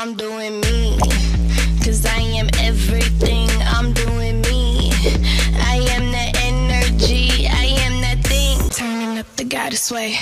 I'm doing me. Cause I am everything, I'm doing me. I am the energy, I am that thing. Turning up the goddess way.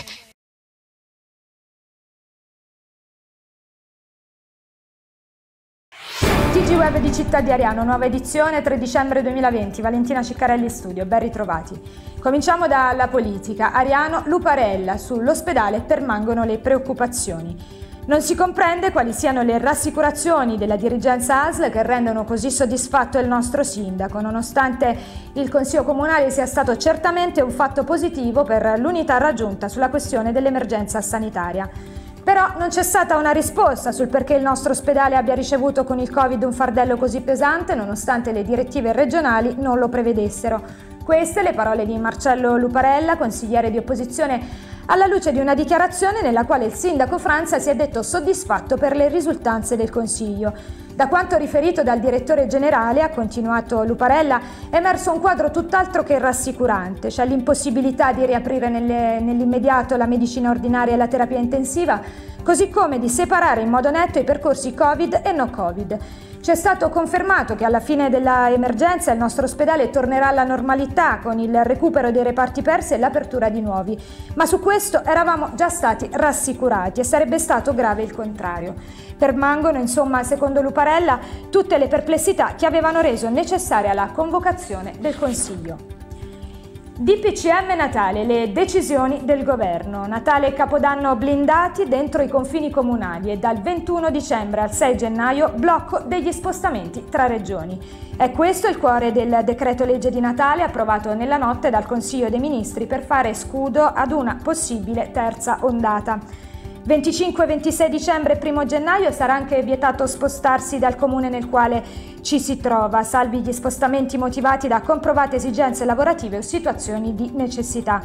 TG Web di Città di Ariano, nuova edizione 3 dicembre 2020, Valentina Ciccarelli studio, ben ritrovati. Cominciamo dalla politica. Ariano, Luparella, sull'ospedale permangono le preoccupazioni. Non si comprende quali siano le rassicurazioni della dirigenza ASL che rendono così soddisfatto il nostro sindaco, nonostante il Consiglio Comunale sia stato certamente un fatto positivo per l'unità raggiunta sulla questione dell'emergenza sanitaria. Però non c'è stata una risposta sul perché il nostro ospedale abbia ricevuto con il Covid un fardello così pesante, nonostante le direttive regionali non lo prevedessero. Queste le parole di Marcello Luparella, consigliere di opposizione alla luce di una dichiarazione nella quale il sindaco Franza si è detto soddisfatto per le risultanze del Consiglio. Da quanto riferito dal direttore generale, ha continuato Luparella, è emerso un quadro tutt'altro che rassicurante. C'è l'impossibilità di riaprire nelle, nell'immediato la medicina ordinaria e la terapia intensiva, così come di separare in modo netto i percorsi Covid e no Covid. Ci è stato confermato che alla fine dell'emergenza il nostro ospedale tornerà alla normalità con il recupero dei reparti persi e l'apertura di nuovi, ma su questo eravamo già stati rassicurati e sarebbe stato grave il contrario. Permangono, insomma, secondo Luparella, tutte le perplessità che avevano reso necessaria la convocazione del Consiglio. DPCM Natale, le decisioni del governo. Natale e Capodanno blindati dentro i confini comunali e dal 21 dicembre al 6 gennaio blocco degli spostamenti tra regioni. È questo il cuore del decreto legge di Natale approvato nella notte dal Consiglio dei Ministri per fare scudo ad una possibile terza ondata. 25-26 dicembre e 1 gennaio sarà anche vietato spostarsi dal comune nel quale ci si trova, salvi gli spostamenti motivati da comprovate esigenze lavorative o situazioni di necessità.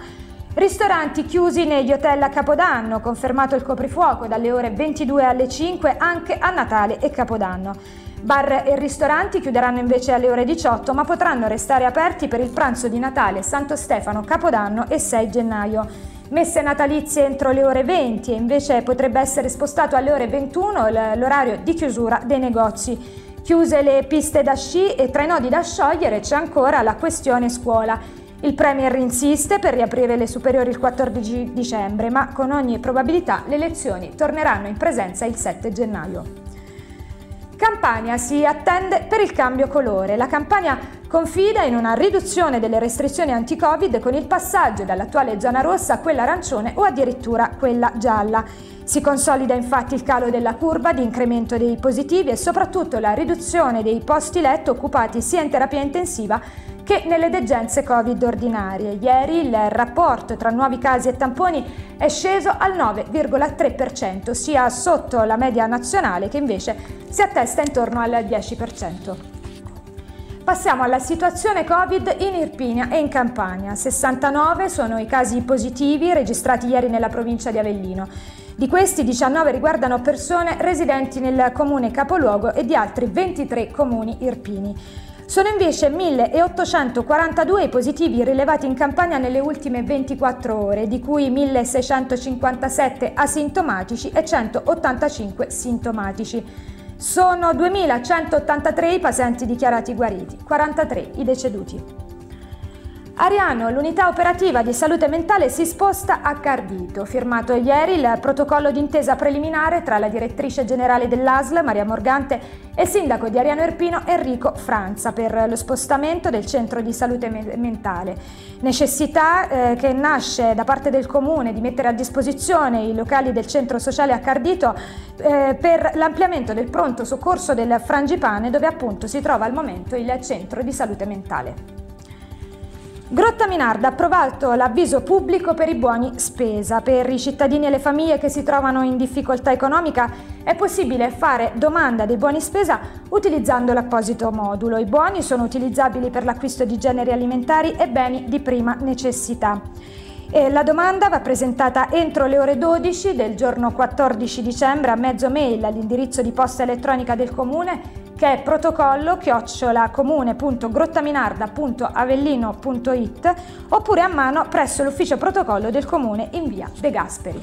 Ristoranti chiusi negli hotel a Capodanno, confermato il coprifuoco dalle ore 22 alle 5 anche a Natale e Capodanno. Bar e ristoranti chiuderanno invece alle ore 18 ma potranno restare aperti per il pranzo di Natale, Santo Stefano, Capodanno e 6 gennaio messe natalizie entro le ore 20 e invece potrebbe essere spostato alle ore 21 l'orario di chiusura dei negozi. Chiuse le piste da sci e tra i nodi da sciogliere c'è ancora la questione scuola. Il Premier insiste per riaprire le superiori il 14 dicembre, ma con ogni probabilità le lezioni torneranno in presenza il 7 gennaio. Campania si attende per il cambio colore. La Campania confida in una riduzione delle restrizioni anti-Covid con il passaggio dall'attuale zona rossa a quella arancione o addirittura quella gialla. Si consolida infatti il calo della curva di incremento dei positivi e soprattutto la riduzione dei posti letto occupati sia in terapia intensiva che nelle degenze Covid ordinarie. Ieri il rapporto tra nuovi casi e tamponi è sceso al 9,3%, sia sotto la media nazionale che invece si attesta intorno al 10%. Passiamo alla situazione Covid in Irpinia e in Campania. 69 sono i casi positivi registrati ieri nella provincia di Avellino. Di questi 19 riguardano persone residenti nel comune capoluogo e di altri 23 comuni irpini. Sono invece 1842 i positivi rilevati in campagna nelle ultime 24 ore, di cui 1657 asintomatici e 185 sintomatici. Sono 2183 i pazienti dichiarati guariti, 43 i deceduti. Ariano, l'unità operativa di salute mentale si sposta a Cardito. Firmato ieri il protocollo d'intesa preliminare tra la direttrice generale dell'ASL, Maria Morgante, e il sindaco di Ariano Erpino, Enrico Franza, per lo spostamento del centro di salute mentale. Necessità eh, che nasce da parte del comune di mettere a disposizione i locali del centro sociale a Cardito eh, per l'ampliamento del pronto soccorso del Frangipane, dove appunto si trova al momento il centro di salute mentale. Grotta Minarda ha approvato l'avviso pubblico per i buoni spesa. Per i cittadini e le famiglie che si trovano in difficoltà economica è possibile fare domanda dei buoni spesa utilizzando l'apposito modulo. I buoni sono utilizzabili per l'acquisto di generi alimentari e beni di prima necessità. E la domanda va presentata entro le ore 12 del giorno 14 dicembre a mezzo mail all'indirizzo di posta elettronica del comune che è protocollo chiocciolacomune.grottaminarda.avellino.it oppure a mano presso l'ufficio protocollo del comune in via De Gasperi.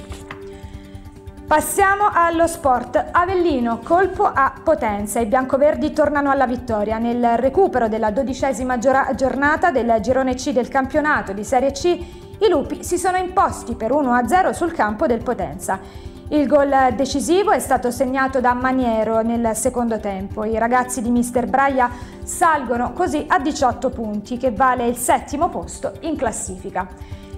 Passiamo allo sport. Avellino, colpo a Potenza. I biancoverdi tornano alla vittoria. Nel recupero della dodicesima giornata del girone C del campionato di Serie C, i lupi si sono imposti per 1-0 sul campo del Potenza. Il gol decisivo è stato segnato da Maniero nel secondo tempo. I ragazzi di Mister Braia salgono così a 18 punti, che vale il settimo posto in classifica.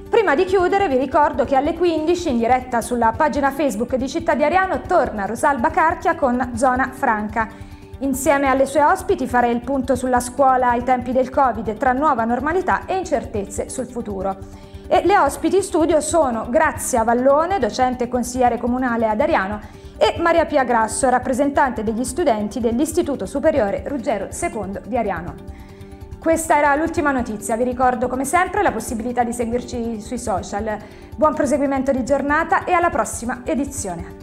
Prima di chiudere vi ricordo che alle 15 in diretta sulla pagina Facebook di Città di Ariano torna Rosalba Carchia con Zona Franca. Insieme alle sue ospiti farei il punto sulla scuola ai tempi del Covid tra nuova normalità e incertezze sul futuro. E le ospiti in studio sono Grazia Vallone, docente e consigliere comunale ad Ariano, e Maria Pia Grasso, rappresentante degli studenti dell'Istituto Superiore Ruggero II di Ariano. Questa era l'ultima notizia, vi ricordo come sempre la possibilità di seguirci sui social. Buon proseguimento di giornata e alla prossima edizione.